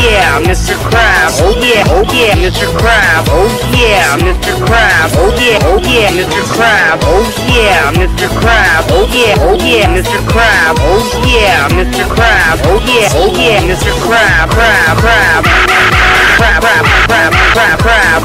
yeah, Mr. Crab. Oh yeah, oh yeah, Mr. Crab. Oh yeah, Mr. Crab. Oh yeah, oh yeah, Mr. Crab. Oh yeah, Mr. Crab. Oh yeah, oh yeah, Mr. Crab. Oh yeah, Mr. Crab. Oh yeah, oh yeah, Mr. Crab, crab, crab. Crab, crab, crab, crab, crab.